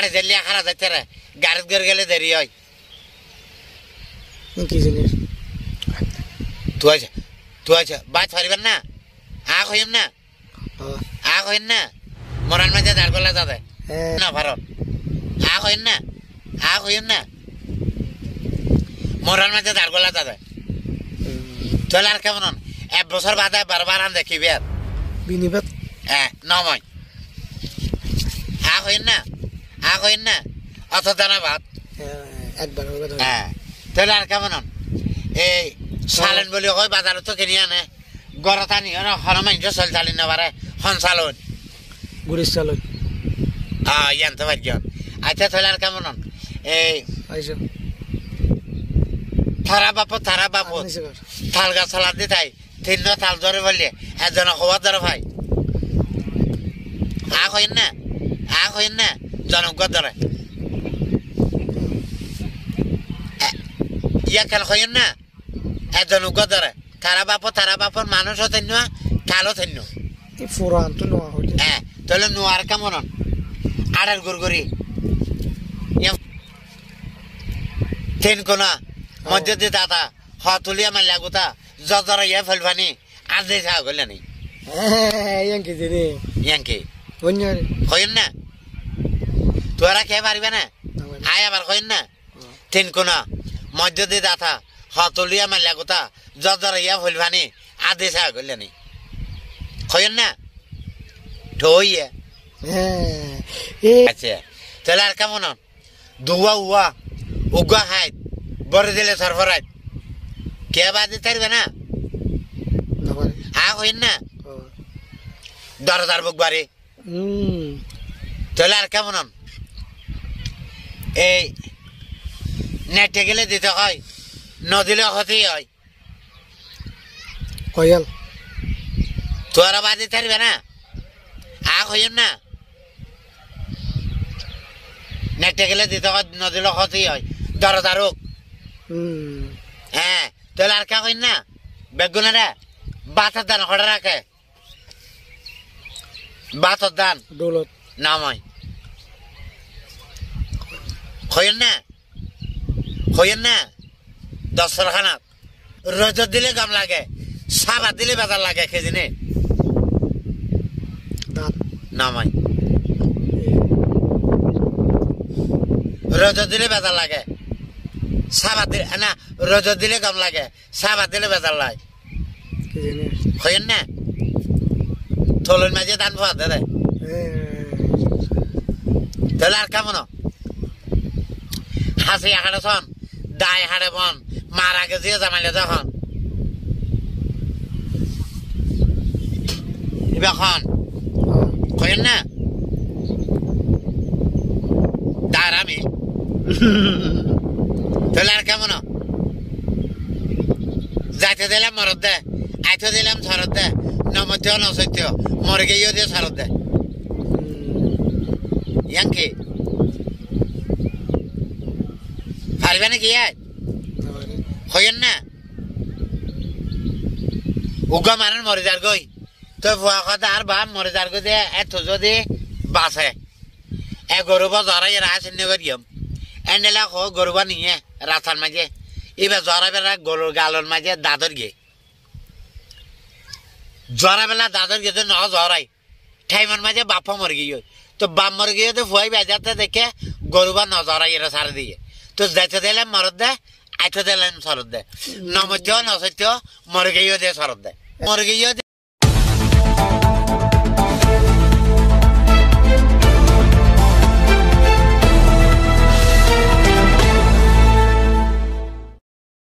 আরে জেলি খারা যাইতে রে। গাড়িত গেলে গেলে দেরি হয়। কি জিনিস? তুই আছে তুই আছে বাজ পারিবেন না। আগ হইম না। আগ হইন না। মরান মাঝে দাঁড় করলে যাবে না ভারত। আগ হইন না। আগ হইম না। মরান মাঝে দাঁড় করলে যাবে তাহলে আর কেমন? এক বছর বাদে বারবার আন দেখিবি আর। বিনিবাদ? হ্যাঁ নময়। আগ হইন না। আগ হইন না? অত দানা ভাত হ্যাঁ একবার হ্যাঁ তাহলে আর কেমন হন? এই সালেন বলি কয় বাজারে তো কিনি আনে। গড়ত আনি হন মাইন্স চল চালি না পারে হন চালন গুড়ির চালক আহ জানতে পারছি আচ্ছা তাহলে আর কেমন হন? এই থারা বাপ থারা বাপ। থাল গাছ চালান দি তাই। তিন থাল ধরে বললে একজন খবর ধরে ভাই। আগ হইন না? আগ হইন না? জনক ধরে ইয়া খেল হইন না একজন ধরে থারা বাপ থারা বাপর মানুষও থেন্য কালো এই ফুরান তো নোয়া হইলে হ্যাঁ তাহলে নোয়ার কেমন? আড়ার গুরগুরি তিন কোনা মধ্যে দিয়ে দাদা হতুলিয়া মাল্লা গুতা জজর ইয়ে ফেলবানি আর দিয়ে থাকা গেলে নি হ্যাঁ ইয়াং কি জিনিস ইয়াঙ্কি হইন না তোরা খেয়ে পারবে না? আয় আবার হইন না? তিন কোনা মধ্যে দিয়ে দাদা হতুলিয়া মাল্লা গুতা জজর ইয়ে ফেলবানি আর দিয়ে থাকা গেলে নি? ঠইয়ে হ্যাঁ আচ্ছা তাহলে আর কেমন? দুয়া উয়া উগা হাইট বড় দিলে সরফরাজ কে বাদ পারবে না? না পারে আ হইন না? দরদার বুক বাড়ি। তাহলে আর কেমন? এই নেটে গেলে দিতে হয় নদিলে ক্ষতি হয়। কয়াল। তোরা বাদ দিতে পারবে না? আ হইন না। নেটে গেলে দিতে হয় নদিলে ক্ষতি হয়। দরদারুক হ্যাঁ তাহলে আর কে না? বেগুনেরা বাতের দান করে রাখে বাতের দান। দৌলত। নাময় হইন না হইন না। দশর খানাত রজ দিলে গাম লাগে সাবাত দিলে বেজার লাগে দাঁত। নামাই। রজ দিলে বেজার লাগে সাবাত দিলে না রজ দিলে গাম লাগে সাবাত দিলে বেজার লাগে। হইন না? থলন মাঝে দান পাওয়া দে হ্যাঁ তাহলে আর কেমন হাসি হাড়ে ছন দায় হাড়ে বন মারা গেছে জামাইলে তখন এবার হইন না? দাঁড় আমি। তাহলে আর কেমন? যাইতে দিলাম মরদ দে। আইতে দিলাম শরৎ দে। নমত্য নসত্য মরে গিয়েও দিয়ে শরৎ দে। ইয়াঙ্কি পারবে নাকি আয় হইন না? উগা মারেন মরে যার গই। তো ভুয়া কথা আর বাপ মরে যার গই এত যদি বাঁচে এ গরু বা জরাই রাস নিয়ে করিম এনেলা খো গরু বা নিয়ে রাস্তার মাঝে। এবার জরা বেলা গরুর গালর মাঝে দাদর গিয়ে জরা বেলা দাদর গিয়ে তো ন জরাই। ঠাইমার মাঝে বাপা মরে গিয়ে। তো বাপ মরে গিয়ে তো ভুয়াই বেজাতে দেখে গরু বা নজরাই এরা সারা দিয়ে। তো যাইতে দিলাম মরদ দে আইতে দিলাম শরদ দে। নমত্য নসত্য মরে দে শরদ দে। মরে গিয়ে